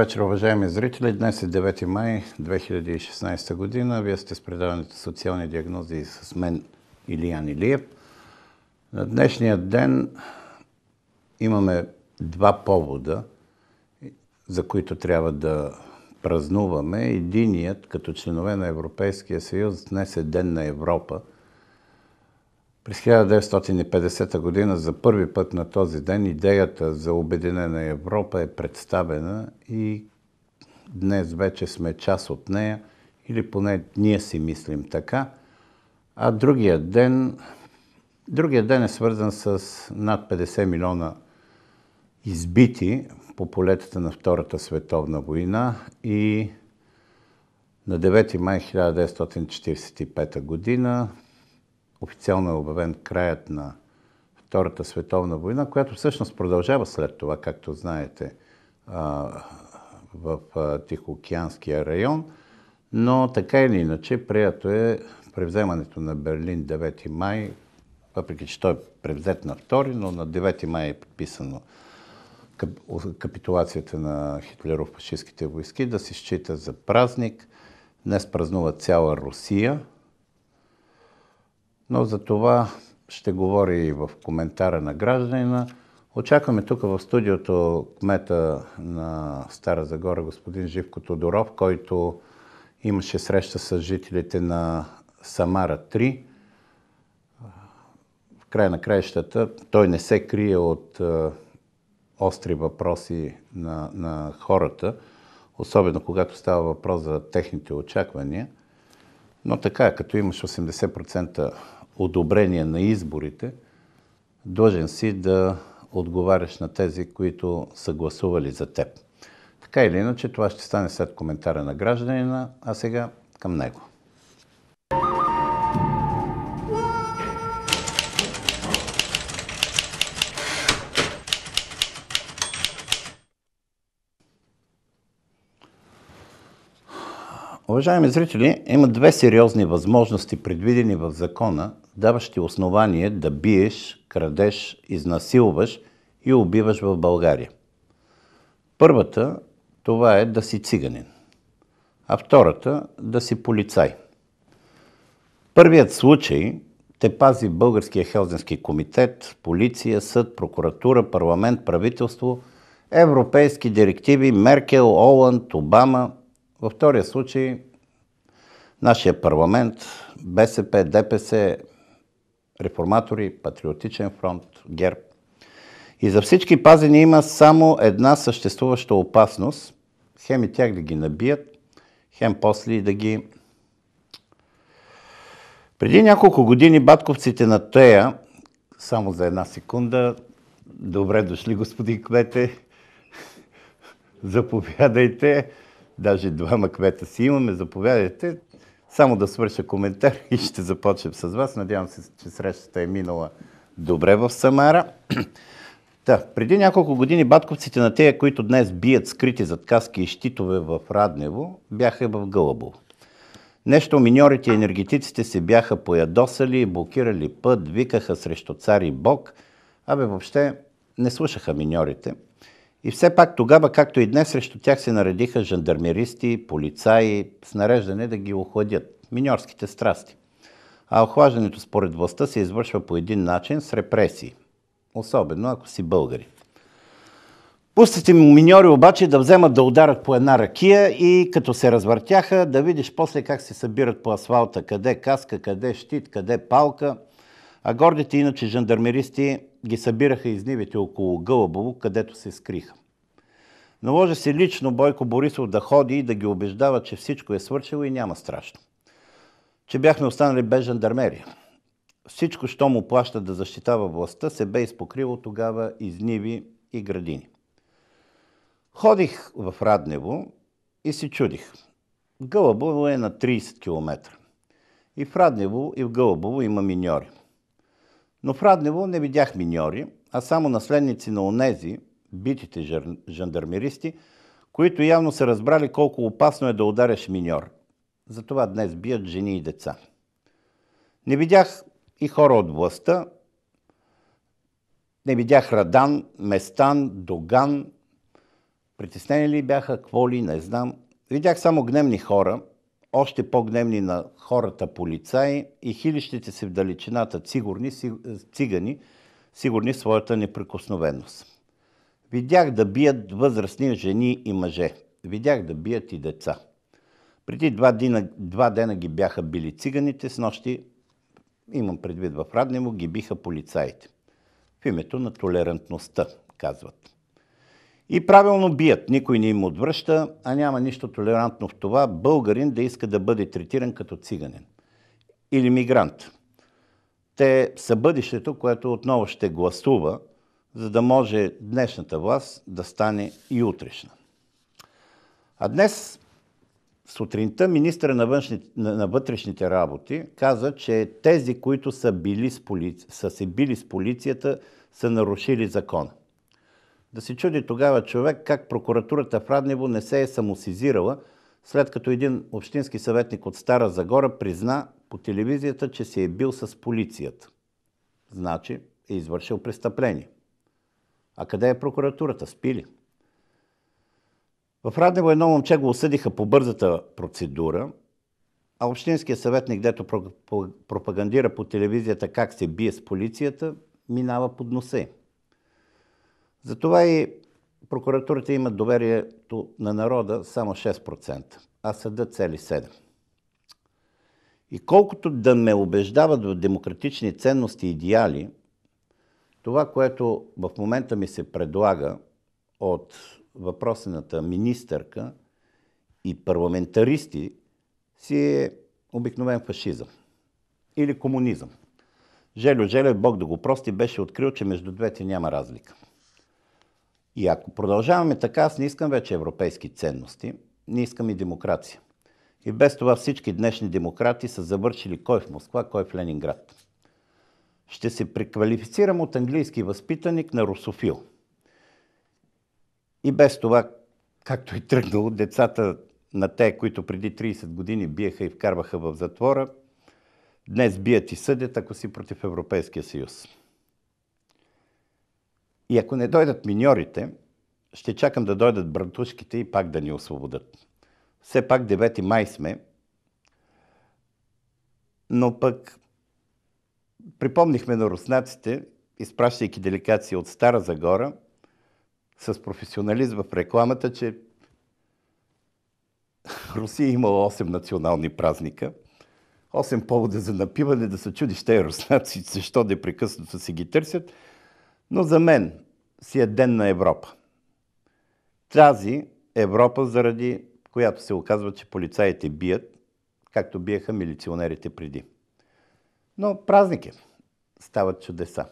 Вечер, уважаеми зрители. Днес е 9 май 2016 година. Вие сте с предаването Социални диагнози с мен Илиян Илиев. На днешния ден имаме два повода, за които трябва да празнуваме. Единият, като членове на Европейския съюз, днес е Ден на Европа. През 1950 година за първи път на този ден идеята за Обединена Европа е представена и днес вече сме част от нея, или поне ние си мислим така. А другия ден, другия ден е свързан с над 50 милиона избити по полетата на Втората световна война и на 9 май 1945 година официално е обявен краят на Втората световна война, която всъщност продължава след това, както знаете, в Тихоокеанския район, но така или иначе прието е превземането на Берлин 9 май, въпреки че той е превзет на 2, но на 9 май е подписано капитулацията на хитлеров-фашистските войски, да се счита за празник. Днес празнува цяла Русия, но за това ще говори и в коментара на гражданина. Очакваме тук в студиото кмета на Стара Загора, господин Живко Тодоров, който имаше среща с жителите на Самара 3. В края на краищата той не се крие от остри въпроси на, на хората, особено когато става въпрос за техните очаквания. Но така, като имаш 80% одобрение на изборите, длъжен си да отговаряш на тези, които са гласували за теб. Така или иначе, това ще стане след коментара на гражданина, а сега към него. Уважаеми зрители, има две сериозни възможности, предвидени в закона, даващи основание да биеш, крадеш, изнасилваш и убиваш в България. Първата, това е да си циганин, а втората да си полицай. Първият случай те пази Българския Хелзински комитет, полиция, съд, прокуратура, парламент, правителство, европейски директиви, Меркел, Оланд, Обама – във втория случай нашия парламент, БСП, ДПС, реформатори, Патриотичен фронт, ГЕРБ. И за всички пазени има само една съществуваща опасност. Хем и тях да ги набият, хем после и да ги... Преди няколко години батковците на Тея, само за една секунда, добре дошли господин Кмете, заповядайте. Даже двама кмета си имаме. Заповядайте. Само да свърша коментар и ще започнем с вас. Надявам се, че срещата е минала добре в Самара. Та, преди няколко години батковците на тея, които днес бият скрити зад каски и щитове в Раднево, бяха в Гълъбово. Нещо миньорите и енергетиците се бяха поядосали, блокирали път, викаха срещу цар и бог, абе въобще не слушаха миньорите – и все пак тогава, както и днес, срещу тях се наредиха жандармеристи, полицаи с нареждане да ги охладят. Миньорските страсти. А охлаждането според властта се извършва по един начин с репресии. Особено ако си българи. Пустите миньори обаче да вземат да ударят по една ракия и като се развъртяха, да видиш после как се събират по асфалта, къде каска, къде щит, къде палка. А гордите иначе жандармеристи ги събираха из нивите около Гълъбово, където се скриха. Наложи се лично Бойко Борисов да ходи и да ги убеждава, че всичко е свършило и няма страшно. Че бяхме останали без жандармерия. Всичко, що му плаща да защитава властта, се бе изпокрило тогава из ниви и градини. Ходих в Раднево и си чудих. Гълъбово е на 30 км. И в Раднево, и в Гълъбово има миньори. Но в Раднево не видях миньори, а само наследници на онези, битите жандармеристи, които явно са разбрали колко опасно е да ударяш миньор. Затова днес бият жени и деца. Не видях и хора от властта, не видях Радан, Местан, Доган, Притеснени ли бяха, какво ли, не знам. Видях само гневни хора, още по-гневни на хората полицаи и хилищите си в далечината цигурни, цигани, сигурни своята неприкосновеност. Видях да бият възрастни жени и мъже. Видях да бият и деца. Преди два дена, два дена ги бяха били циганите, с нощи, имам предвид в Раднево, ги биха полицаите. В името на толерантността, казват. И правилно бият, никой не им отвръща, а няма нищо толерантно в това българин да иска да бъде третиран като циганин или мигрант. Те са бъдещето, което отново ще гласува, за да може днешната власт да стане и утрешна. А днес сутринта министра на, външни, на, на вътрешните работи каза, че тези, които са, били с полици... са се били с полицията, са нарушили закона. Да се чуди тогава човек как прокуратурата в Раднево не се е самосизирала, след като един общински съветник от Стара Загора призна по телевизията, че се е бил с полицията. Значи е извършил престъпление. А къде е прокуратурата? Спили. В Раднево едно момче го осъдиха по бързата процедура, а общинския съветник, дето пропагандира по телевизията как се бие с полицията, минава под носе. Затова и прокуратурата има доверието на народа само 6%, а съда цели 7%. И колкото да ме убеждават в демократични ценности и идеали, това, което в момента ми се предлага от въпросената министърка и парламентаристи, си е обикновен фашизъм или комунизъм. Желю Желев, Бог да го прости, беше открил, че между двете няма разлика. И ако продължаваме така, аз не искам вече европейски ценности, не искам и демокрация. И без това всички днешни демократи са завършили кой в Москва, кой в Ленинград. Ще се преквалифицирам от английски възпитаник на русофил. И без това, както и тръгнало, децата на те, които преди 30 години биеха и вкарваха в затвора, днес бият и съдят, ако си против Европейския съюз. И ако не дойдат миньорите, ще чакам да дойдат братушките и пак да ни освободят. Все пак 9 май сме, но пък припомнихме на руснаците, изпращайки делегация от Стара Загора, с професионализм в рекламата, че Русия е имала 8 национални празника, 8 повода за напиване, да се чудиш те руснаци, защо непрекъснато си ги търсят – но за мен си е ден на Европа. Тази Европа, заради която се оказва, че полицаите бият, както биеха милиционерите преди. Но празник е. Стават чудеса.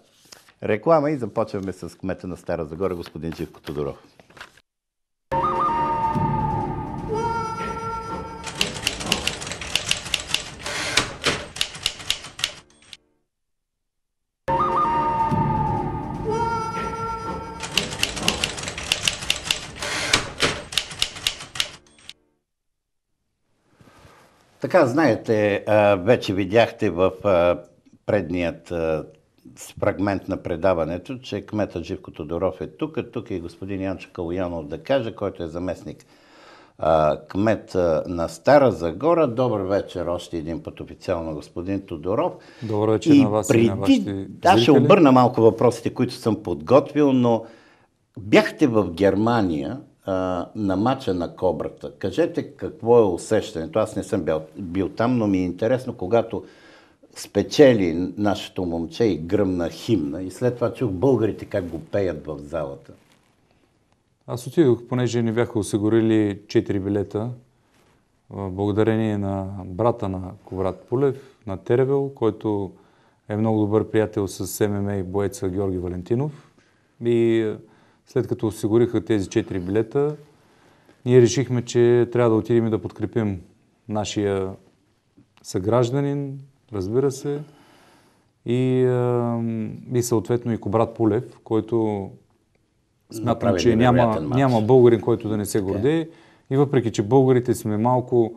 Реклама и започваме с кмета на Стара Загора, господин Живко Тодоров. Така, знаете, вече видяхте в предният фрагмент на предаването, че кмета Живко Тодоров е тук. Тук е господин Янчо Калуянов да каже, който е заместник кмет на Стара Загора. Добър вечер още един път официално, господин Тодоров. Добър вечер и на вас преди... и на вашите Да, ще обърна малко въпросите, които съм подготвил, но бяхте в Германия на мача на Кобрата. Кажете какво е усещането. Аз не съм бил, бил там, но ми е интересно, когато спечели нашето момче и гръмна химна и след това чух българите как го пеят в залата. Аз отидох, понеже ни бяха осигурили 4 билета, благодарение на брата на Коврат Пулев, на Теревел, който е много добър приятел с ММА и боеца Георги Валентинов. И след като осигуриха тези 4 билета, ние решихме, че трябва да отидем и да подкрепим нашия съгражданин, разбира се, и, и съответно и Кобрат Пулев, който смятам, че няма, няма българин, който да не се гордее. И въпреки, че българите сме малко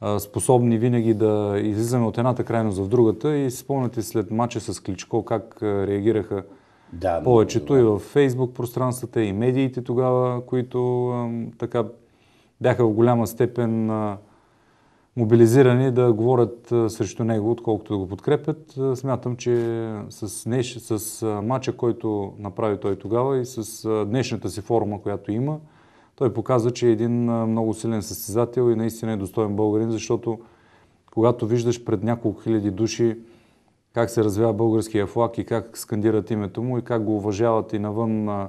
а, способни винаги да излизаме от едната крайност в другата и спомняте след мача с Кличко как реагираха Да, повечето и в Фейсбук пространствата, и медиите тогава, които така бяха в голяма степен мобилизирани да говорят срещу него, отколкото да го подкрепят. Смятам, че с, днеш, с матча, който направи той тогава и с днешната си форма, която има, той показва, че е един много силен състезател и наистина е достоен българин, защото когато виждаш пред няколко хиляди души как се развява българския флаг и как скандират името му и как го уважават и навън на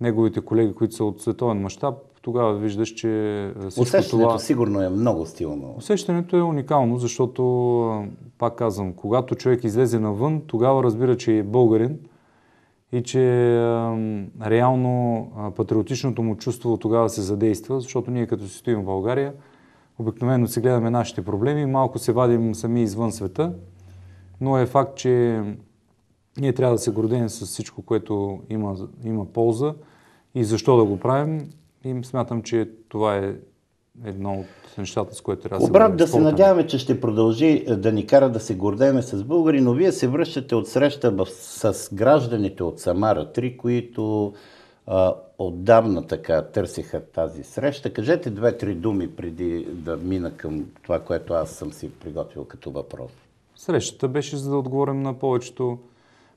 неговите колеги, които са от световен мащаб, тогава виждаш, че всичко Усещането това... сигурно е много стилно. Усещането е уникално, защото, пак казвам, когато човек излезе навън, тогава разбира, че е българин и че а, реално а, патриотичното му чувство тогава се задейства, защото ние като си стоим в България, обикновено си гледаме нашите проблеми, малко се вадим сами извън света, но е факт, че ние трябва да се гордеем с всичко, което има, има полза и защо да го правим. И смятам, че това е едно от нещата, с което трябва да се Обрат да се надяваме, че ще продължи е, да ни кара да се гордеем с българи, но вие се връщате от среща с гражданите от Самара 3, които а, отдавна така търсиха тази среща. Кажете две-три думи преди да мина към това, което аз съм си приготвил като въпрос. Срещата беше за да отговорим на повечето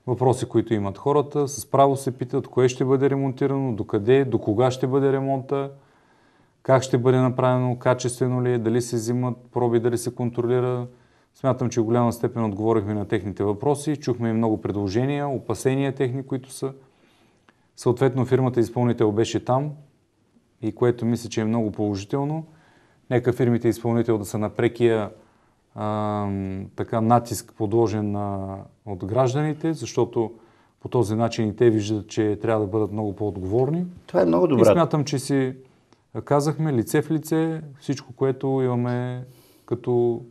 въпроси, които имат хората. С право се питат кое ще бъде ремонтирано, докъде, до кога ще бъде ремонта, как ще бъде направено, качествено ли е, дали се взимат проби, дали се контролира. Смятам, че в голяма степен отговорихме на техните въпроси. Чухме и много предложения, опасения техни, които са. Съответно, фирмата изпълнител беше там и което мисля, че е много положително. Нека фирмите изпълнител да са на прекия а, така натиск подложен на, от гражданите, защото по този начин и те виждат, че трябва да бъдат много по-отговорни. Това е много И добра. смятам, че си казахме лице в лице всичко, което имаме като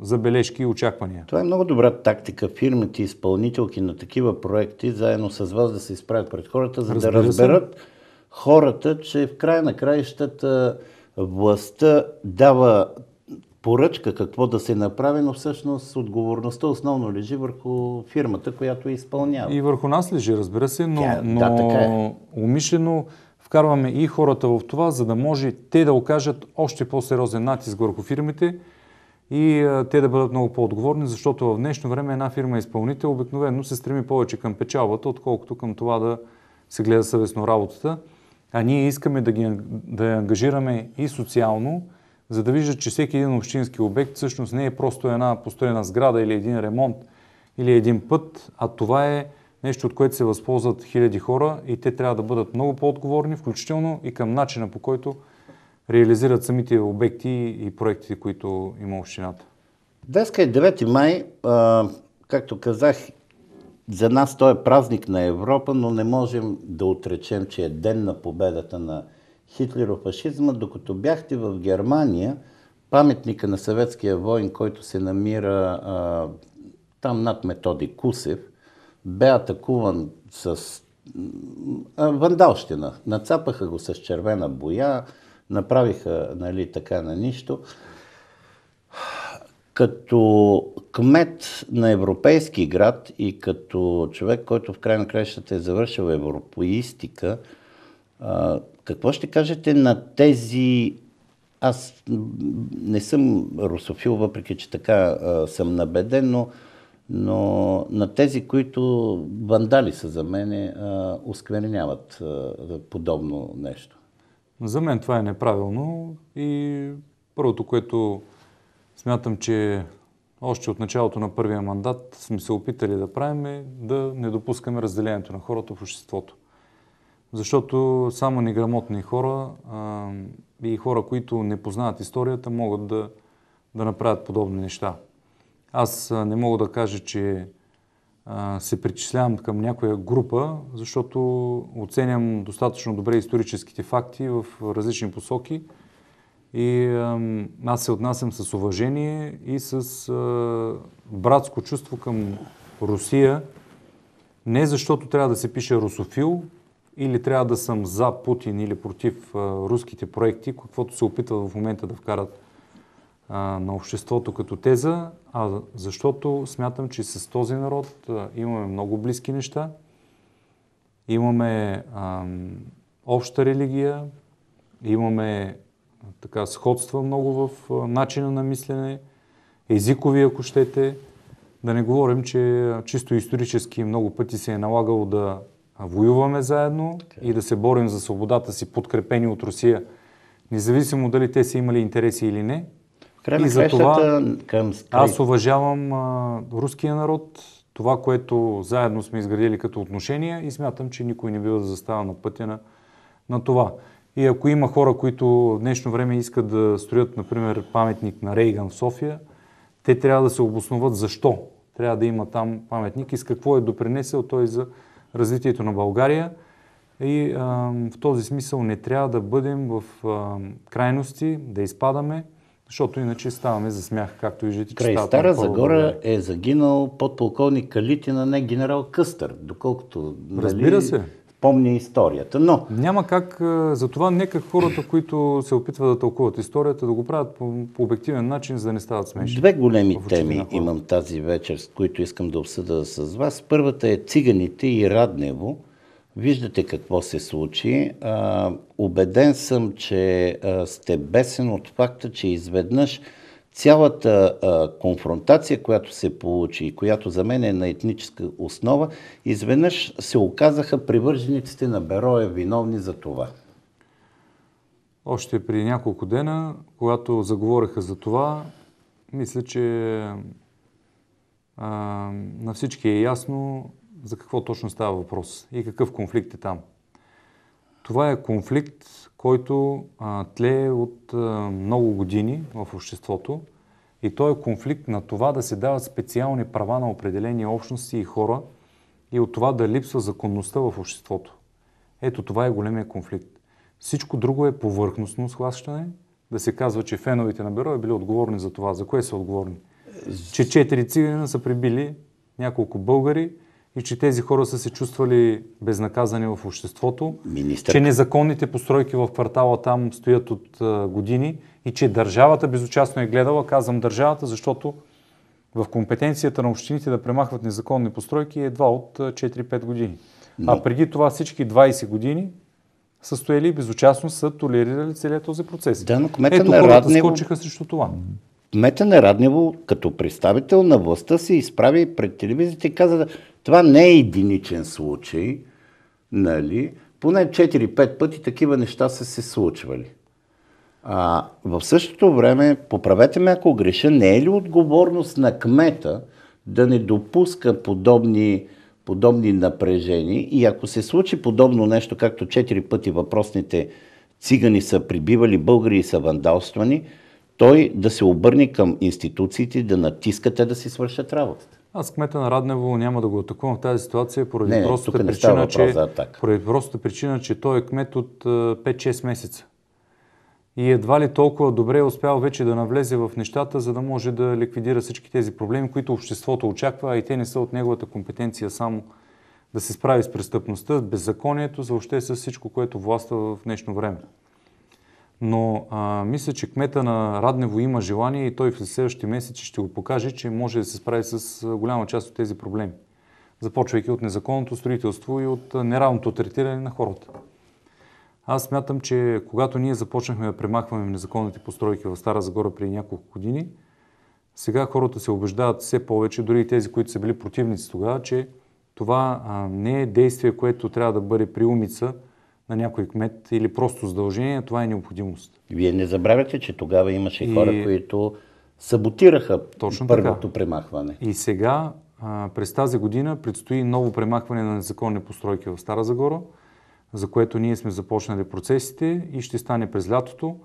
забележки и очаквания. Това е много добра тактика фирмите, изпълнителки на такива проекти, заедно с вас да се изправят пред хората, за Разбира да се. разберат хората, че в края на краищата властта дава поръчка какво да се направи, но всъщност отговорността основно лежи върху фирмата, която я изпълнява. И върху нас лежи, разбира се, но, Тя- да, но така е. умишлено вкарваме и хората в това, за да може те да окажат още по-сериозен натиск върху фирмите и а, те да бъдат много по-отговорни, защото в днешно време една фирма изпълнител обикновено се стреми повече към печалбата, отколкото към това да се гледа съвестно работата. А ние искаме да, ги, да я ангажираме и социално, за да виждат, че всеки един общински обект всъщност не е просто една построена сграда или един ремонт или един път, а това е нещо, от което се възползват хиляди хора и те трябва да бъдат много по-отговорни, включително и към начина по който реализират самите обекти и проектите, които има общината. Днеска е 9 май, а, както казах, за нас той е празник на Европа, но не можем да отречем, че е ден на победата на хитлерофашизма. Докато бяхте в Германия, паметника на съветския войн, който се намира а, там над Методи Кусев, бе атакуван с а, вандалщина. Нацапаха го с червена боя, направиха нали, така на нищо. Като кмет на европейски град и като човек, който в край на краищата е завършил европеистика, а, какво ще кажете на тези... Аз не съм русофил, въпреки че така а, съм набеден, но, но на тези, които вандали са за мене, оскверняват а, подобно нещо. За мен това е неправилно и първото, което смятам, че още от началото на първия мандат сме се опитали да правим е да не допускаме разделението на хората в обществото. Защото само неграмотни хора а, и хора, които не познават историята, могат да, да направят подобни неща. Аз а, не мога да кажа, че а, се причислявам към някоя група, защото оценям достатъчно добре историческите факти в различни посоки и ам, аз се отнасям с уважение и с а, братско чувство към Русия, не защото трябва да се пише русофил или трябва да съм за Путин или против а, руските проекти, каквото се опитват в момента да вкарат а, на обществото като теза, а защото смятам, че с този народ а, имаме много близки неща. Имаме ам, обща религия, имаме така сходства много в начина на мислене, езикови, ако щете. Да не говорим, че чисто исторически много пъти се е налагало да воюваме заедно и да се борим за свободата си, подкрепени от Русия, независимо дали те са имали интереси или не. В край на И за кращата, към Аз уважавам а, руския народ, това, което заедно сме изградили като отношения и смятам, че никой не бива да застава на пътя на, на това. И ако има хора, които в днешно време искат да строят, например, паметник на Рейган в София, те трябва да се обосноват защо трябва да има там паметник и с какво е допринесъл той за развитието на България. И а, в този смисъл не трябва да бъдем в а, крайности, да изпадаме, защото иначе ставаме за смях, както виждате. Край Стара Загора е загинал подполковник Калитина, не генерал Къстър, доколкото нали, Разбира се. Помня историята. Но Няма как, затова нека хората, които се опитват да тълкуват историята, да го правят по, по обективен начин, за да не стават смешни. Две големи теми имам тази вечер, с които искам да обсъда с вас. Първата е циганите и Раднево. Виждате какво се случи. А, убеден съм, че а, сте бесен от факта, че изведнъж цялата а, конфронтация, която се получи и която за мен е на етническа основа, изведнъж се оказаха привържениците на Бероя виновни за това. Още при няколко дена, когато заговореха за това, мисля, че а, на всички е ясно за какво точно става въпрос и какъв конфликт е там. Това е конфликт, който а, тлее от а, много години в обществото и той е конфликт на това да се дават специални права на определени общности и хора и от това да липсва законността в обществото. Ето това е големия конфликт. Всичко друго е повърхностно схващане, да се казва, че феновете на Беро е били отговорни за това. За кое са отговорни? Че четири циганина са прибили няколко българи и че тези хора са се чувствали безнаказани в обществото, Министър че незаконните постройки в квартала там стоят от а, години и че държавата безучастно е гледала, казвам държавата, защото в компетенцията на общините да премахват незаконни постройки е едва от а, 4-5 години. А преди това всички 20 години са стояли безучастно са толерирали целият този процес. Да, но кмета Ето на Раднево- скочиха срещу това. Кмета на Раднево, като представител на властта, се изправи пред телевизията и каза, това не е единичен случай, нали? Поне 4-5 пъти такива неща са се случвали. А, в същото време, поправете ме ако греша, не е ли отговорност на кмета да не допуска подобни, подобни напрежения и ако се случи подобно нещо, както 4 пъти въпросните цигани са прибивали, българи и са вандалствани, той да се обърне към институциите, да натиска те да си свършат работата. Аз кмета на Раднево няма да го атакувам в тази ситуация поради Не, простата не причина, че, поради простата причина, че той е кмет от а, 5-6 месеца. И едва ли толкова добре е успял вече да навлезе в нещата, за да може да ликвидира всички тези проблеми, които обществото очаква, а и те не са от неговата компетенция само да се справи с престъпността, беззаконието, за въобще с всичко, което властва в днешно време. Но а, мисля, че кмета на Раднево има желание и той в следващите месеци ще го покаже, че може да се справи с голяма част от тези проблеми. Започвайки от незаконното строителство и от неравното третиране на хората. Аз смятам, че когато ние започнахме да премахваме незаконните постройки в Стара Загора преди няколко години, сега хората се убеждават все повече, дори и тези, които са били противници тогава, че това а, не е действие, което трябва да бъде приумица на някой кмет или просто задължение, това е необходимост. Вие не забравяте, че тогава имаше И- хора, които саботираха Точно първото така. премахване. И сега, а, през тази година, предстои ново премахване на незаконни постройки в Стара Загора, за което ние сме започнали процесите и ще стане през лятото.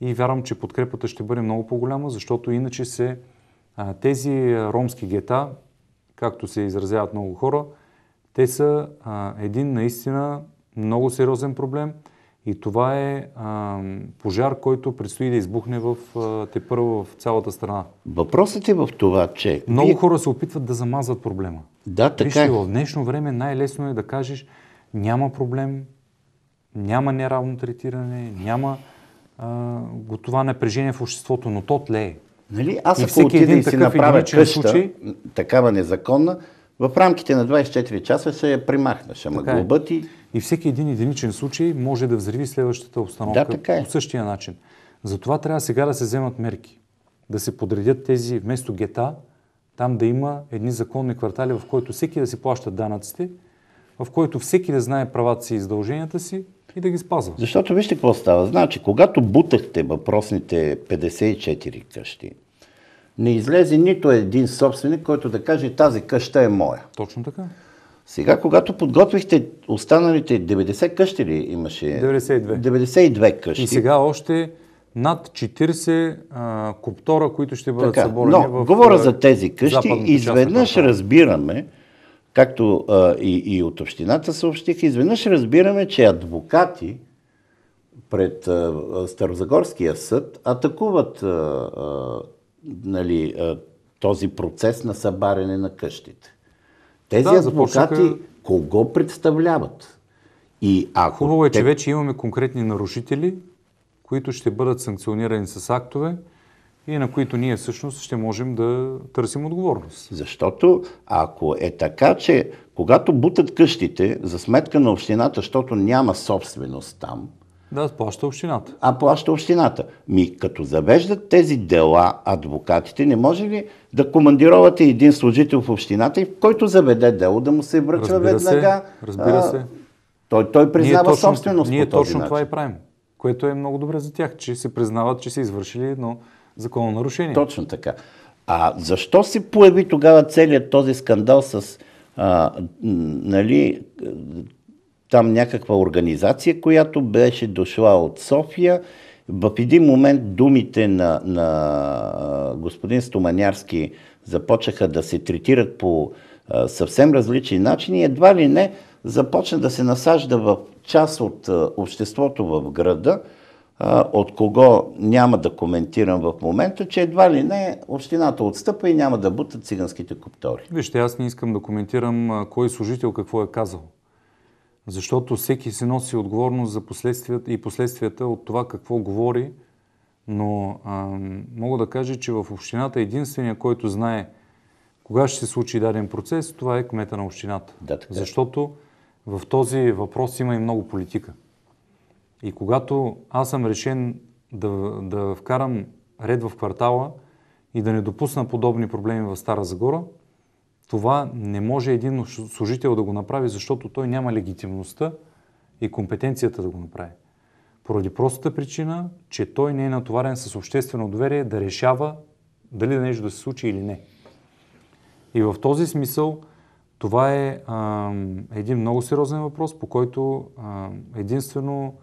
И вярвам, че подкрепата ще бъде много по-голяма, защото иначе се а, тези ромски гета, както се изразяват много хора, те са а, един наистина много сериозен проблем и това е а, пожар, който предстои да избухне в, а, те първо в цялата страна. Въпросът е в това, че... Много вие- хора се опитват да замазват проблема. Да, така Вижте, в днешно време най-лесно е да кажеш няма проблем, няма неравно третиране, няма а, го това напрежение в обществото, но то тлее. Нали? Аз И ако отида един и си направя къща, случай- такава незаконна, в рамките на 24 часа ще я примахнеш. Ама Така е. глоба ти... И всеки един единичен случай може да взриви следващата обстановка Да, така е. по същия начин. Затова трябва сега да се вземат мерки. Да се подредят тези, вместо гета, там да има едни законни квартали, в който всеки да си плаща данъците, в който всеки да знае правата си и задълженията си и да ги спазва. Защото вижте какво става. Значи, когато бутахте въпросните 54 къщи, не излезе нито един собственик, който да каже тази къща е моя. Точно така. Сега, когато подготвихте останалите 90 къщи ли имаше? 92. 92 къщи. И сега още над 40 а, коптора, които ще бъдат Така, съборени но в говоря за тези къщи. Изведнъж разбираме, както а, и, и от общината съобщиха, изведнъж разбираме, че адвокати пред а, Старозагорския съд атакуват а, а, нали, а, този процес на събаряне на къщите. Тези Да, адвокати започнаха- кого представляват? И ако Хубаво е, че те- вече имаме конкретни нарушители, които ще бъдат санкционирани с актове и на които ние всъщност ще можем да търсим отговорност. Защото ако е така, че когато бутат къщите за сметка на общината, защото няма собственост там, Да, плаща общината. а плаща общината. Ми, като завеждат тези дела адвокатите, не може ли да командировате един служител в общината, и който заведе дело, да му се връчва Разбира се, веднага? разбира а, се. Той, той признава собственост ние по този точно начин. това и правим, което е много добре за тях, че се признават, че са извършили едно законно нарушение. Точно така. А защо се появи тогава целият този скандал с а, нали, там някаква организация, която беше дошла от София. В един момент думите на, на господин Стоманярски започнаха да се третират по съвсем различни начини. Едва ли не започна да се насажда в част от обществото в града, от кого няма да коментирам в момента, че едва ли не общината отстъпа и няма да бутат циганските коптори. Вижте, аз не искам да коментирам кой служител какво е казал. Защото всеки се носи отговорност за последствията и последствията от това какво говори, но а, мога да кажа, че в общината единствения, който знае кога ще се случи даден процес, това е кмета на общината. Да, така е. Защото в този въпрос има и много политика. И когато аз съм решен да, да вкарам ред в квартала и да не допусна подобни проблеми в Стара Загора, това не може един служител да го направи, защото той няма легитимността и компетенцията да го направи. Поради простата причина, че той не е натоварен с обществено доверие да решава дали нещо да се случи или не. И в този смисъл това е а, един много сериозен въпрос, по който а, единствено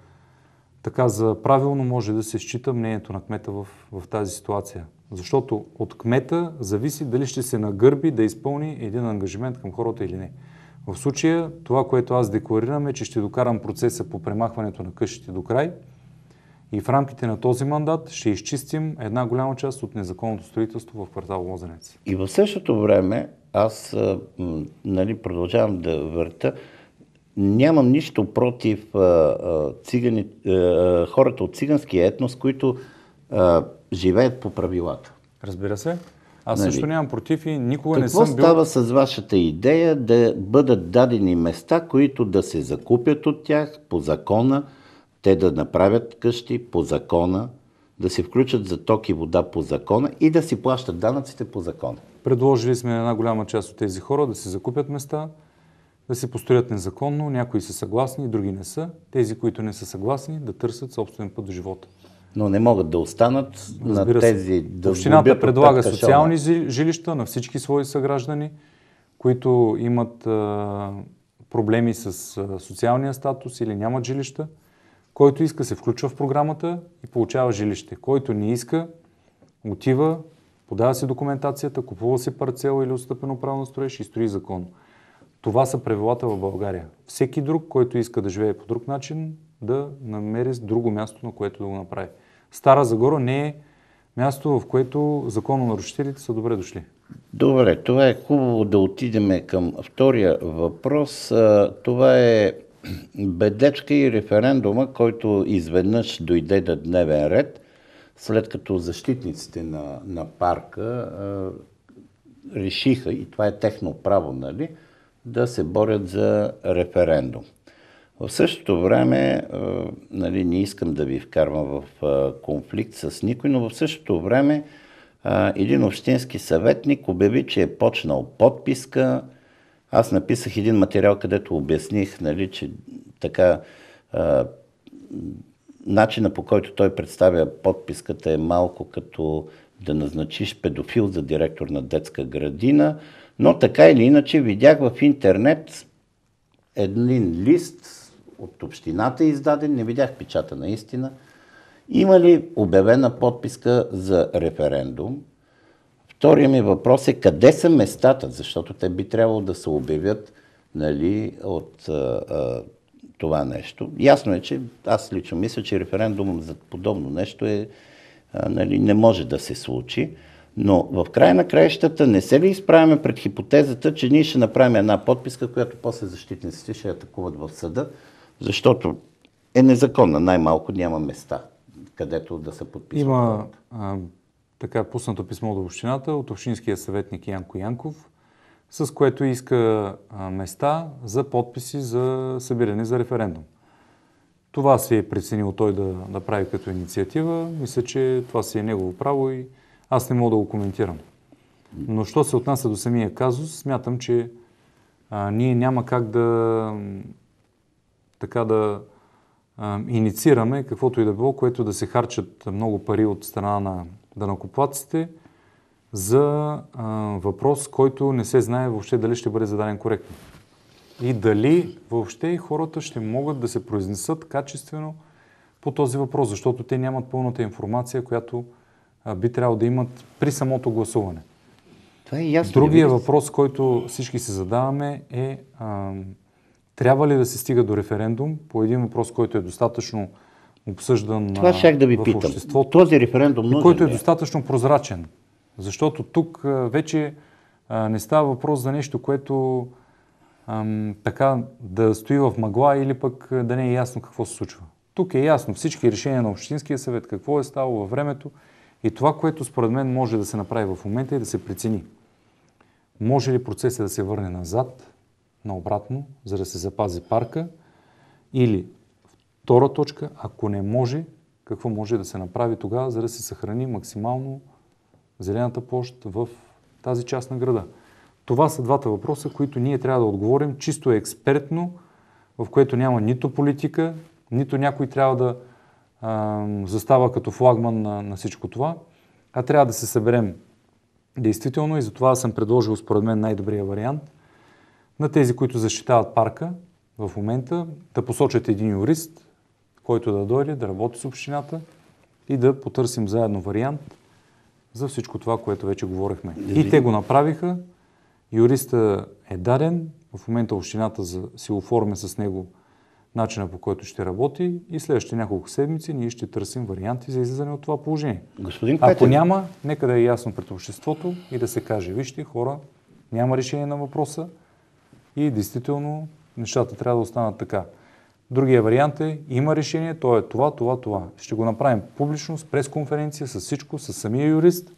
така за правилно може да се счита мнението на кмета в, в тази ситуация. Защото от кмета зависи дали ще се нагърби да изпълни един ангажимент към хората или не. В случая това, което аз декларирам е, че ще докарам процеса по премахването на къщите до край и в рамките на този мандат ще изчистим една голяма част от незаконното строителство в квартал Лозенец. И в същото време аз нали, продължавам да върта. Нямам нищо против а, а, цигани, а, хората от циганския етнос, които живеят по правилата. Разбира се. Аз Нали? също нямам против и никога не Какво съм бил... става с вашата идея да бъдат дадени места, които да се закупят от тях по закона, те да направят къщи по закона, да се включат за ток и вода по закона и да си плащат данъците по закона? Предложили сме на една голяма част от тези хора да си закупят места, да се построят незаконно. Някои са съгласни, други не са. Тези, които не са съгласни, да търсят собствен път до живота. Но не могат да останат на Разбира се. тези да Общината предлага социални жилища на всички свои съграждани, които имат а, проблеми с а, социалния статус или нямат жилища. Който иска се включва в програмата и получава жилище. Който не иска, отива, подава си документацията, купува си парцела или отстъпено право на строеж и строи законно. Това са правилата в България. Всеки друг, който иска да живее по друг начин, да намери друго място, на което да го направи. Стара Загора не е място, в което закононарушителите са добре дошли. Добре, това е хубаво да отидем към втория въпрос. Това е бедечка и референдума, който изведнъж дойде на дневен ред, след като защитниците на, на парка решиха, и това е техно право, нали, да се борят за референдум. В същото време, нали, не искам да ви вкарвам в конфликт с никой, но в същото време един общински съветник обяви, че е почнал подписка. Аз написах един материал, където обясних, нали, че така начина по който той представя подписката е малко като да назначиш педофил за директор на детска градина, но така или иначе видях в интернет един лист от общината издаден, не видях печата наистина. Има ли обявена подписка за референдум? Втория ми въпрос е къде са местата, защото те би трябвало да се обявят нали, от а, а, това нещо. Ясно е, че аз лично мисля, че референдум за подобно нещо е, а, нали, не може да се случи. Но в края на краищата не се ли изправяме пред хипотезата, че ние ще направим една подписка, която после защитниците ще атакуват в съда, защото е незаконна, най-малко няма места, където да се подписва. Има а, така пуснато писмо до общината от общинския съветник Янко Янков, с което иска а, места за подписи за събиране за референдум. Това си е преценил той да, да прави като инициатива. Мисля, че това си е негово право и аз не мога да го коментирам. Но що се отнася до самия казус, смятам, че а, ние няма как да така да а, инициираме каквото и да било, което да се харчат много пари от страна на данакоплаците за а, въпрос, който не се знае въобще дали ще бъде зададен коректно. И дали въобще хората ще могат да се произнесат качествено по този въпрос, защото те нямат пълната информация, която а, би трябвало да имат при самото гласуване. Това е ясно. Другия въпрос, който всички се задаваме е а, трябва ли да се стига до референдум по един въпрос, който е достатъчно обсъждан Това щях да ви в питам. обществото, Този референдум нужен който е ли достатъчно прозрачен. Защото тук вече не става въпрос за нещо, което ам, така да стои в мъгла или пък да не е ясно какво се случва. Тук е ясно всички решения на Общинския съвет, какво е ставало във времето и това, което според мен може да се направи в момента е да се прецени. Може ли процесът да се върне назад, наобратно, за да се запази парка или втора точка, ако не може, какво може да се направи тогава, за да се съхрани максимално зелената площ в тази част на града. Това са двата въпроса, които ние трябва да отговорим чисто експертно, в което няма нито политика, нито някой трябва да а, застава като флагман на, на всичко това, а трябва да се съберем действително и затова съм предложил според мен най-добрия вариант на тези, които защитават парка в момента, да посочат един юрист, който да дойде, да работи с общината и да потърсим заедно вариант за всичко това, което вече говорихме. И те го направиха. Юриста е даден. В момента общината за, си оформя с него начина по който ще работи и следващите няколко седмици ние ще търсим варианти за излизане от това положение. Господин Ако няма, нека да е ясно пред обществото и да се каже, вижте хора, няма решение на въпроса и действително нещата трябва да останат така. Другия вариант е, има решение, то е това, това, това. Ще го направим публично, с пресконференция, с всичко, с самия юрист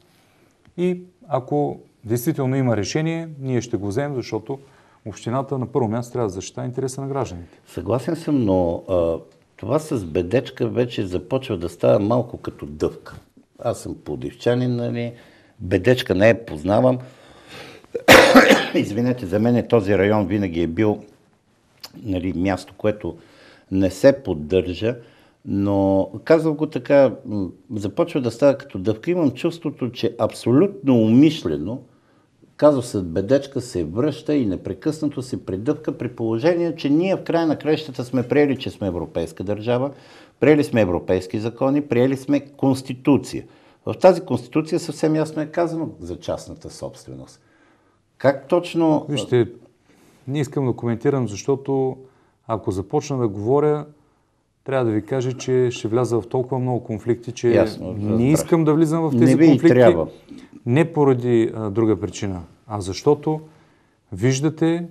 и ако действително има решение, ние ще го вземем, защото общината на първо място трябва да защита интереса на гражданите. Съгласен съм, но а, това с бедечка вече започва да става малко като дъвка. Аз съм плодивчанин, нали? Бедечка не я познавам. Извинете, за мен този район винаги е бил нали, място, което не се поддържа, но казвам го така, започва да става като дъвка. Имам чувството, че абсолютно умишлено казусът Бедечка се връща и непрекъснато се придъвка при положение, че ние в края на краищата сме приели, че сме европейска държава, приели сме европейски закони, приели сме конституция. В тази конституция съвсем ясно е казано за частната собственост. Как точно... Вижте, не искам да коментирам, защото ако започна да говоря, трябва да ви кажа, че ще вляза в толкова много конфликти, че Ясно, не искам да влизам в Не тези и конфликти. трябва. Не поради а, друга причина, а защото виждате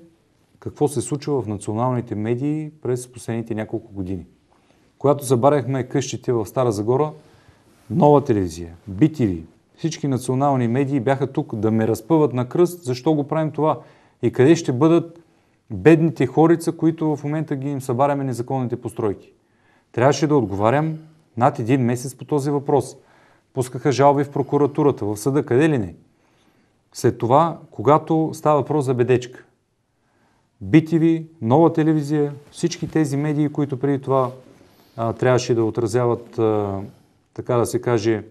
какво се случва в националните медии през последните няколко години. Когато забаряхме къщите в Стара Загора, нова телевизия, BTV, всички национални медии бяха тук да ме разпъват на кръст, защо го правим това и къде ще бъдат бедните хорица, които в момента ги им събаряме незаконните постройки. Трябваше да отговарям над един месец по този въпрос. Пускаха жалби в прокуратурата, в съда, къде ли не. След това, когато става въпрос за бедечка, BTV, нова телевизия, всички тези медии, които преди това а, трябваше да отразяват, а, така да се каже,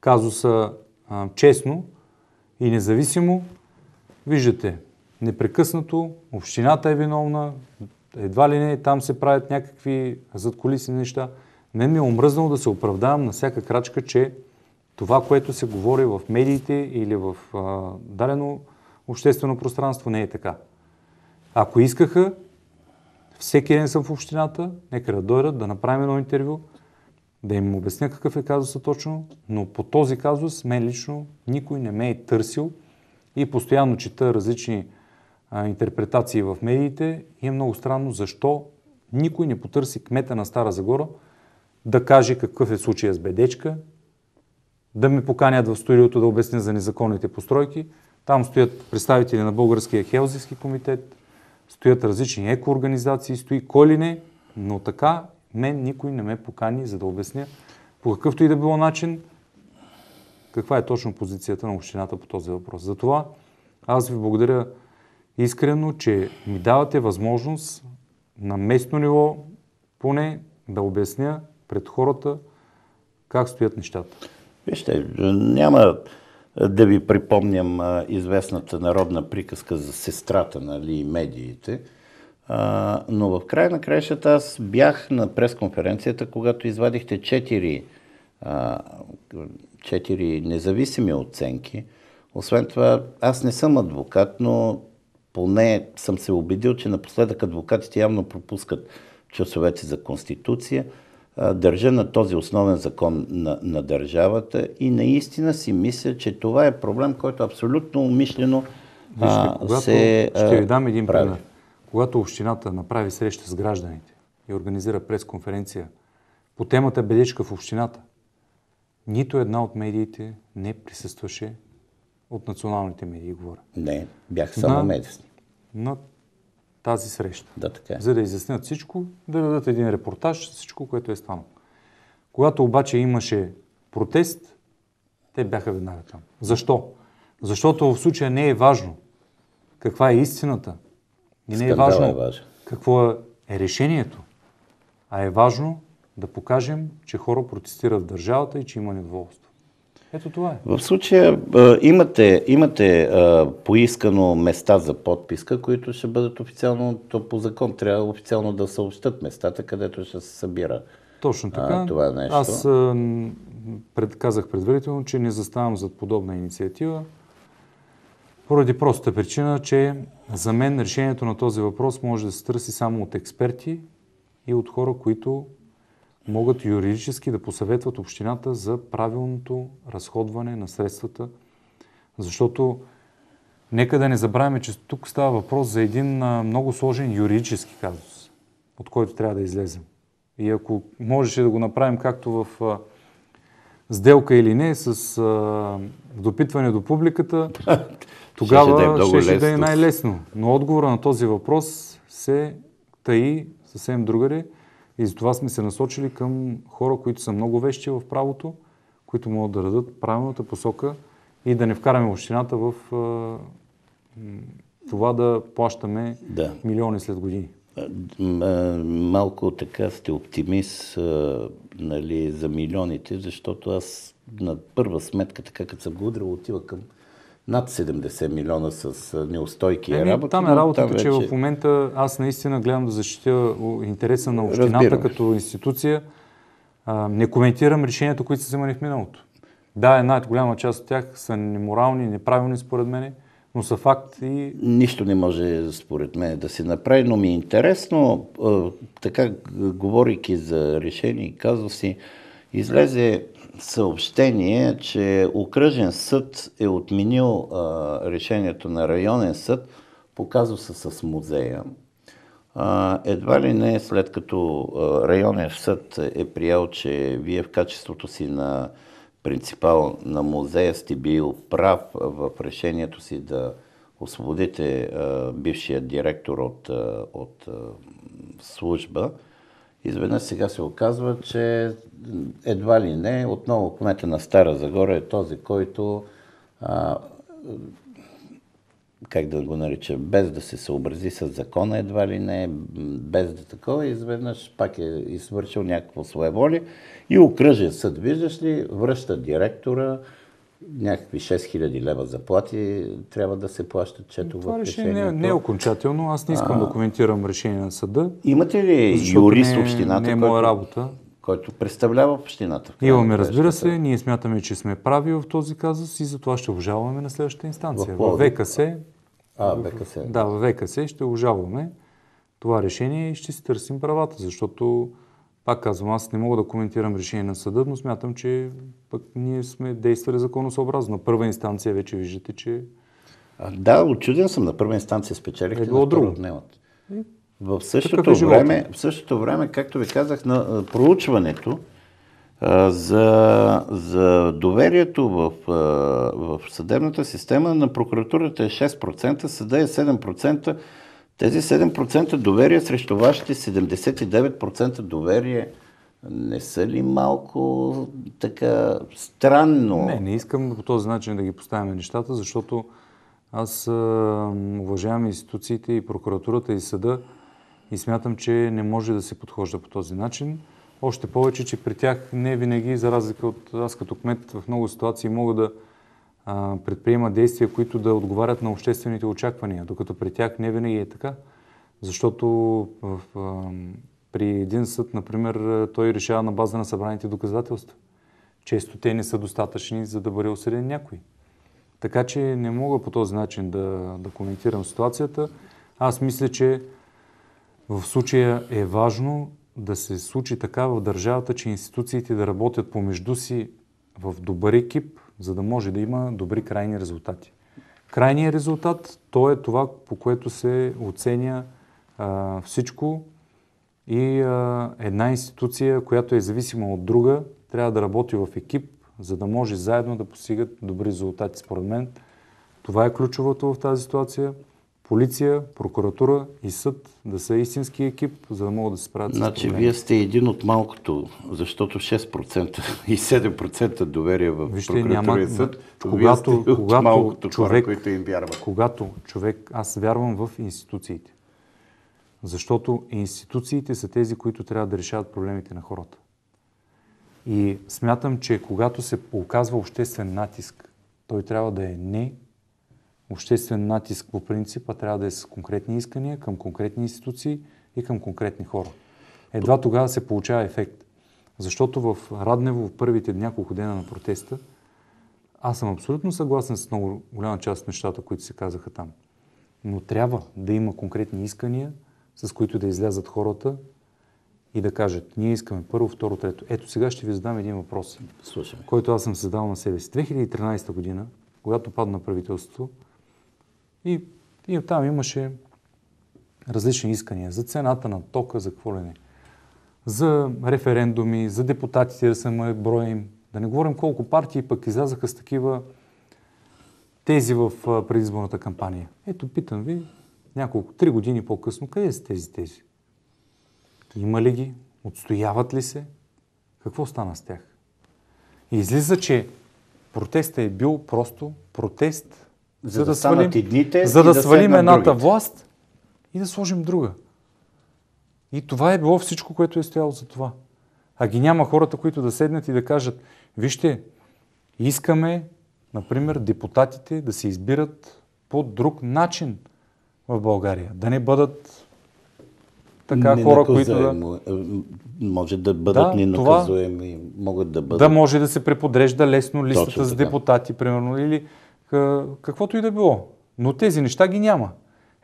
казуса честно и независимо, виждате, непрекъснато общината е виновна, едва ли не там се правят някакви задколисни неща. Не ми е омръзнало да се оправдавам на всяка крачка, че това, което се говори в медиите или в а, дадено обществено пространство, не е така. Ако искаха, всеки ден съм в общината, нека да дойдат, да направим едно интервю, да им обясня какъв е казусът точно, но по този казус мен лично никой не ме е търсил и постоянно чета различни а, интерпретации в медиите и е много странно защо никой не потърси кмета на Стара Загора да каже какъв е случая с Бедечка, да ме поканят в студиото да обясня за незаконните постройки. Там стоят представители на Българския Хелзински комитет, стоят различни екоорганизации, стои кой ли не, но така мен никой не ме покани за да обясня по какъвто и да било начин каква е точно позицията на общината по този въпрос. Затова аз ви благодаря искрено, че ми давате възможност на местно ниво поне да обясня пред хората как стоят нещата. Вижте, няма да ви припомням известната народна приказка за сестрата нали, и медиите, а, но в края на краищата аз бях на пресконференцията, когато извадихте четири, а, четири независими оценки. Освен това, аз не съм адвокат, но поне съм се убедил, че напоследък адвокатите явно пропускат часовете за Конституция. Държа на този основен закон на, на държавата и наистина си мисля, че това е проблем, който абсолютно умишлено Вижте, когато, се ще ви дам един прави. пример. Когато общината направи среща с гражданите и организира пресконференция по темата Бедечка в общината, нито една от медиите не присъстваше от националните медии, говоря, Не, бях само На- медисни. на тази среща. Да, така е. За да изяснят всичко, да дадат един репортаж всичко, което е станало. Когато обаче имаше протест, те бяха веднага там. Защо? Защото в случая не е важно каква е истината. И не е важно е важен. какво е решението, а е важно да покажем, че хора протестират в държавата и че има недоволство. Ето това е. В случая имате, имате поискано места за подписка, които ще бъдат официално, то по закон трябва официално да съобщат местата, където ще се събира. Точно така. А, това нещо. Аз пред, казах предварително, че не заставам зад подобна инициатива, поради простата причина, че за мен решението на този въпрос може да се търси само от експерти и от хора, които могат юридически да посъветват общината за правилното разходване на средствата, защото нека да не забравяме, че тук става въпрос за един много сложен юридически казус, от който трябва да излезем. И ако можеше да го направим както в сделка или не, с а, допитване до публиката, е тогава много ще да е лесно. най-лесно. Но отговора на този въпрос се таи съвсем другаде и затова сме се насочили към хора, които са много вещи в правото, които могат да дадат правилната посока и да не вкараме общината в а, това да плащаме Да. милиони след години. Малко така сте оптимист нали, за милионите, защото аз на първа сметка, така като съм го удрил, отива към над 70 милиона с неустойки и Еми, работа. там е работата, там че вече- в момента аз наистина гледам да защитя интереса на общината Разбирам. като институция. А, не коментирам решенията, които са вземани в миналото. Да, една голяма част от тях са неморални, неправилни според мен, но са факт и Нищо не може, според мен, да се направи, но ми е интересно, така говорейки за решения и казуси, излезе съобщение, че окръжен съд е отменил а, решението на районен съд по казуса с музея. А, едва ли не, след като а, районен съд е приял, че вие в качеството си на принципал на музея сте бил прав в решението си да освободите а, бившия директор от, а, от а, служба. Изведнъж сега се оказва, че едва ли не, отново кмета на Стара Загора е този, който а, как да го нарича, без да се съобрази с закона едва ли не, без да такова, изведнъж пак е извършил някакво своеволие и окръжен съд, виждаш ли, връща директора, някакви 6000 лева заплати трябва да се плащат, чето Това в решение не, решението. не е окончателно. Аз не искам да коментирам решение на съда. Имате ли юрист не, в общината, не е моя който, работа. Който представлява общината? в Имаме, разбира се, ние смятаме, че сме прави в този казус и затова ще обжалваме на следващата инстанция. В В? ВКС, А, БКС. да, в ВКС ще обжалваме това решение и ще си търсим правата, защото, пак казвам, аз не мога да коментирам решение на съда, но смятам, че пък ние сме действали законосъобразно. На първа инстанция вече виждате, че А, да, очуден съм. На първа инстанция спечелихте, Е било на втора друго. отнемат. В същото, е време, в същото време, както ви казах, на проучването а, за, за доверието в, а, в съдебната система на прокуратурата е 6%, съда е 7%. Тези 7% доверие срещу вашите 79% доверие не са ли малко така странно? Не, не искам по този начин да ги поставяме нещата, защото аз уважавам институциите и прокуратурата и съда и смятам, че не може да се подхожда по този начин. Още повече, че при тях не винаги, за разлика от аз като кмет, в много ситуации мога да а, предприема действия, които да отговарят на обществените очаквания, докато при тях не винаги е така. Защото в, а, при един съд, например, той решава на база на събраните доказателства. Често те не са достатъчни, за да бъде осъден някой. Така че не мога по този начин да, да коментирам ситуацията. Аз мисля, че в случая е важно да се случи така в държавата, че институциите да работят помежду си в добър екип, за да може да има добри крайни резултати. Крайният резултат, то е това, по което се оценя а, всичко и а, една институция, която е зависима от друга, трябва да работи в екип, за да може заедно да постигат добри резултати, според мен. Това е ключовото в тази ситуация. Полиция, прокуратура и съд да са истински екип, за да могат да се справят с Значи, вие сте един от малкото, защото 6% и 7% доверие в Вижте, прокуратура няма- и съд, когато- вие когато малкото човек- хора, които им вярват. Когато човек, аз вярвам в институциите. Защото институциите са тези, които трябва да решават проблемите на хората. И смятам, че когато се оказва обществен натиск, той трябва да е не обществен натиск по принцип, а трябва да е с конкретни искания към конкретни институции и към конкретни хора. Едва тогава се получава ефект. Защото в Раднево, в първите няколко дена на протеста, аз съм абсолютно съгласен с много голяма част от нещата, които се казаха там. Но трябва да има конкретни искания, с които да излязат хората и да кажат, ние искаме първо, второ, трето. Ето сега ще ви задам един въпрос, Слушаме. който аз съм задал на себе си. 2013 година, когато падна правителството, и, и там имаше различни искания за цената на тока, за какво ли не. За референдуми, за депутатите да се броим. Да не говорим колко партии пък излязаха с такива тези в предизборната кампания. Ето, питам ви, няколко, три години по-късно, къде са тези тези? Има ли ги? Отстояват ли се? Какво стана с тях? И излиза, че протестът е бил просто протест, За да станат и дните за да, да свалим едната другите. власт и да сложим друга. И това е било всичко, което е стояло за това. А ги няма хората, които да седнат и да кажат, вижте, искаме, например, депутатите да се избират по друг начин в България. Да не бъдат така хора, които да. Е, Може да бъдат Да, ненаказуеми, могат да бъдат... да може да се преподрежда лесно листата Точно за депутати, примерно, или каквото и да било. Но тези неща ги няма.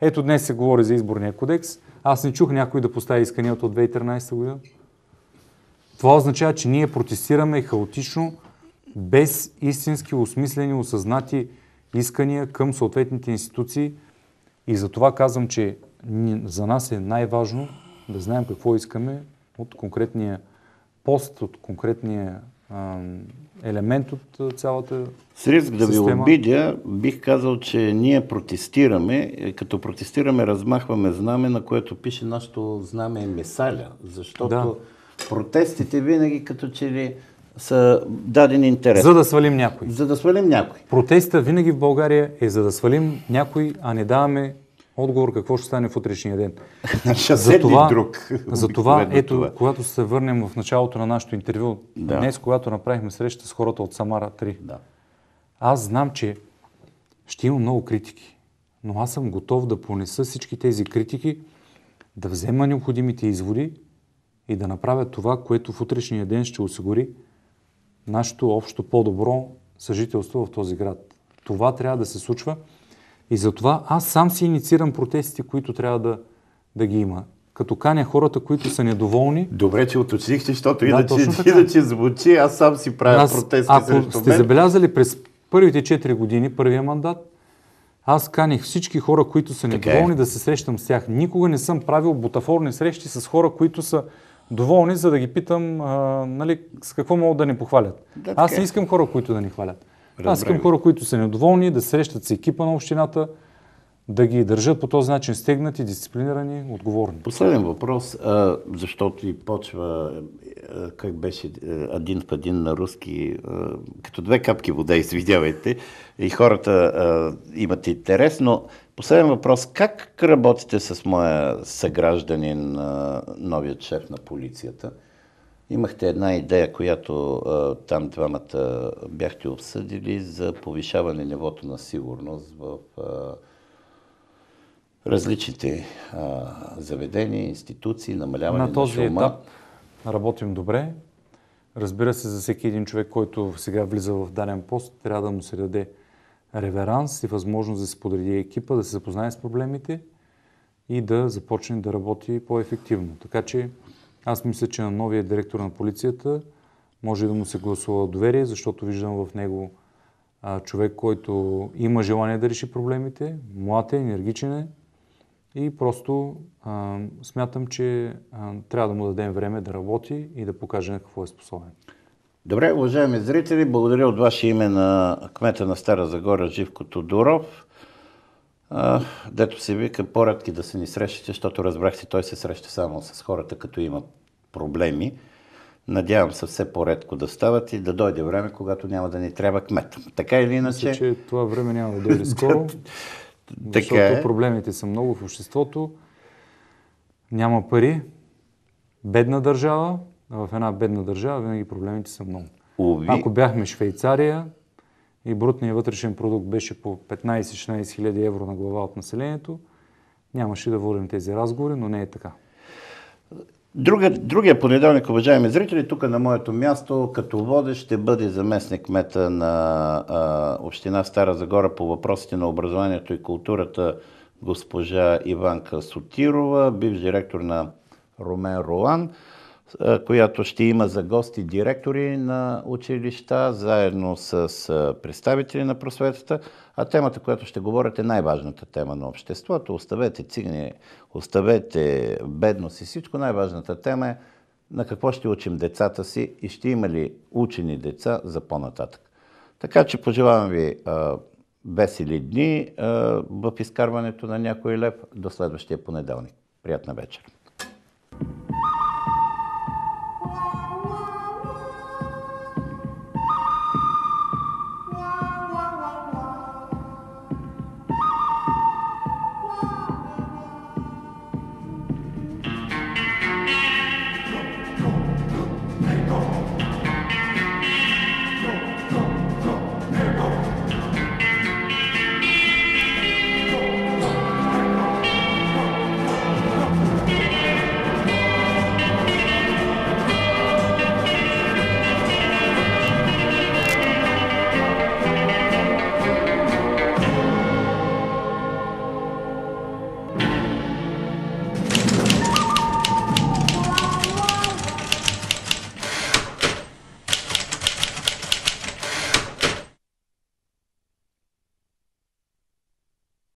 Ето днес се говори за изборния кодекс. Аз не чух някой да постави исканията от 2013 година. Това означава, че ние протестираме хаотично, без истински осмислени, осъзнати искания към съответните институции. И за това казвам, че за нас е най-важно да знаем какво искаме от конкретния пост, от конкретния елемент от цялата С риск да ви обидя, бих казал, че ние протестираме. Е, Като протестираме, размахваме знаме, на което пише нашето знаме е Месаля. Защото Да. протестите винаги като че ли са даден интерес. За да свалим някой. За да свалим някой. Протеста винаги в България е за да свалим някой, а не даваме отговор какво ще стане в утрешния ден. За това, друг. за това ето, това. когато се върнем в началото на нашето интервю, Да. днес, когато направихме среща с хората от Самара 3, Да. аз знам, че ще има много критики, но аз съм готов да понеса всички тези критики, да взема необходимите изводи и да направя това, което в утрешния ден ще осигури нашето общо по-добро съжителство в този град. Това трябва да се случва и затова аз сам си инициирам протестите, които трябва да, да ги има. Като каня хората, които са недоволни, Добре, че уточнихте, защото Да, иначе, иначе звучи, аз сам си правя Аз, протести ако срещу сте мен. забелязали през първите 4 години, първия мандат, аз каних всички хора, които са е. недоволни, да се срещам с тях. Никога не съм правил бутафорни срещи с хора, които са доволни, за да ги питам а, нали, с какво могат да ни похвалят. Да, аз е. не искам хора, които да ни хвалят. Аз Разбрах искам хора, които са недоволни, да срещат с екипа на общината, да ги държат по този начин стегнати, дисциплинирани, отговорни. Последен въпрос, защото и почва, как беше, един в един на руски, като две капки вода, извидявайте, и хората имат интерес, но последен въпрос, как работите с моя съгражданин, новият шеф на полицията? Имахте една идея, която а, там двамата бяхте обсъдили за повишаване нивото на сигурност в а, различните а, заведения, институции, намаляване на, На този шума. етап работим добре. Разбира се, за всеки един човек, който сега влиза в даден пост, трябва да му се даде реверанс и възможност да се подреди екипа, да се запознае с проблемите и да започне да работи по-ефективно. Така че аз мисля, че на новия директор на полицията може да му се гласува доверие, защото виждам в него а, човек, който има желание да реши проблемите, млад е, енергичен е, и просто а, смятам, че а, трябва да му дадем време да работи и да покаже на какво е способен. Добре, уважаеми зрители, благодаря от ваше име на кмета на Стара Загора Живко Тодоров. А, дето се вика по-редки да се ни срещате, защото разбрахте, той се среща само с хората, като има проблеми. Надявам се все по-редко да стават и да дойде време, когато няма да ни трябва кмет. Така или иначе, Мисля, че това време няма да дойде скоро, защото е. проблемите са много в обществото. Няма пари, бедна държава, а в една бедна държава винаги проблемите са много. Уви. Ако бяхме Швейцария и брутният вътрешен продукт беше по 15-16 хиляди евро на глава от населението, нямаше да водим тези разговори, но не е така. Друга, другия понеделник, уважаеми зрители, тук на моето място, като водещ, ще бъде заместник кмета на а, община Стара Загора по въпросите на образованието и културата госпожа Иванка Сотирова, бивш директор на Ромен Ролан, която ще има за гости директори на училища, заедно с представители на просветата. А темата, която ще говорят е най-важната тема на обществото. Оставете цигани, оставете бедност и всичко. Най-важната тема е на какво ще учим децата си и ще има ли учени деца за по-нататък. Така че пожелавам ви а, весели дни в изкарването на някой лев до следващия понеделник. Приятна вечер!